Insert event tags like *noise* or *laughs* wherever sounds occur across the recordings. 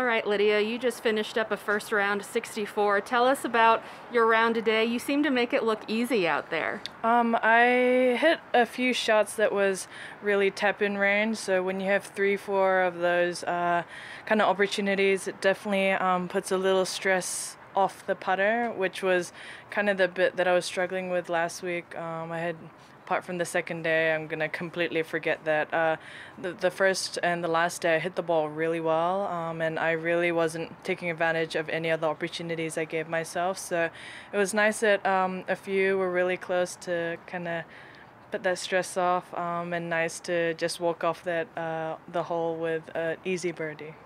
All right, Lydia, you just finished up a first round 64. Tell us about your round today. You seem to make it look easy out there. Um, I hit a few shots that was really tap in range. So when you have three, four of those uh, kind of opportunities, it definitely um, puts a little stress off the putter, which was kind of the bit that I was struggling with last week. Um, I had apart from the second day, I'm gonna completely forget that. Uh, the, the first and the last day, I hit the ball really well, um, and I really wasn't taking advantage of any other opportunities I gave myself. So it was nice that um, a few were really close to kind of put that stress off, um, and nice to just walk off that uh, the hole with an easy birdie.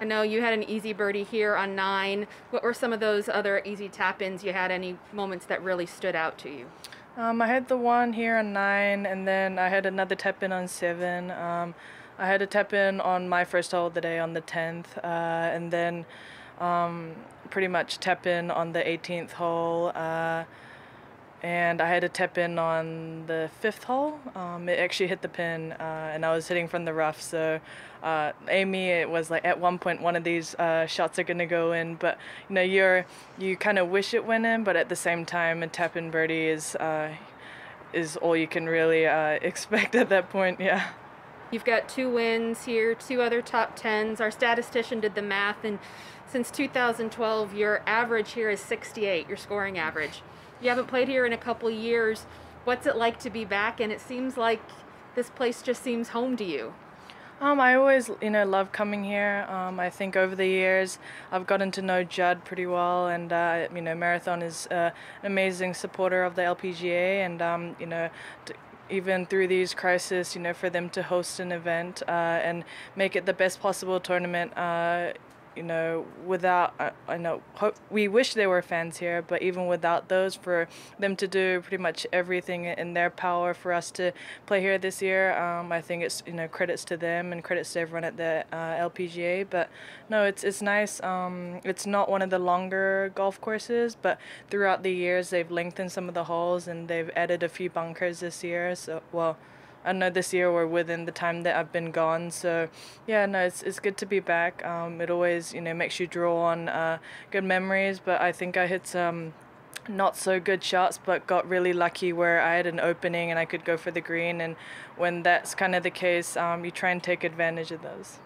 I know you had an easy birdie here on nine. What were some of those other easy tap ins you had? Any moments that really stood out to you? Um, I had the one here on nine, and then I had another tap in on seven. Um, I had a tap in on my first hole of the day on the 10th, uh, and then um, pretty much tap in on the 18th hole. Uh, and I had to tap in on the fifth hole. Um, it actually hit the pin, uh, and I was hitting from the rough. So, uh, Amy, it was like at one point one of these uh, shots are gonna go in, but you know you're you kind of wish it went in, but at the same time, a tap in birdie is uh, is all you can really uh, *laughs* expect at that point. Yeah. You've got two wins here, two other top tens. Our statistician did the math, and since 2012, your average here is 68. Your scoring average. You haven't played here in a couple years. What's it like to be back? And it seems like this place just seems home to you. Um, I always, you know, love coming here. Um, I think over the years I've gotten to know Judd pretty well, and uh, you know, Marathon is uh, an amazing supporter of the LPGA, and um, you know. even through these crises, you know, for them to host an event uh, and make it the best possible tournament, uh, you know, without, I, I know, hope, we wish there were fans here, but even without those, for them to do pretty much everything in their power for us to play here this year, um, I think it's, you know, credits to them and credits to everyone at the uh, LPGA. But no, it's, it's nice. Um, it's not one of the longer golf courses, but throughout the years, they've lengthened some of the holes and they've added a few bunkers this year. So, well, I know this year we're within the time that I've been gone. So yeah, no, it's it's good to be back. Um, it always you know makes you draw on uh, good memories. But I think I hit some not so good shots, but got really lucky where I had an opening and I could go for the green. And when that's kind of the case, um, you try and take advantage of those.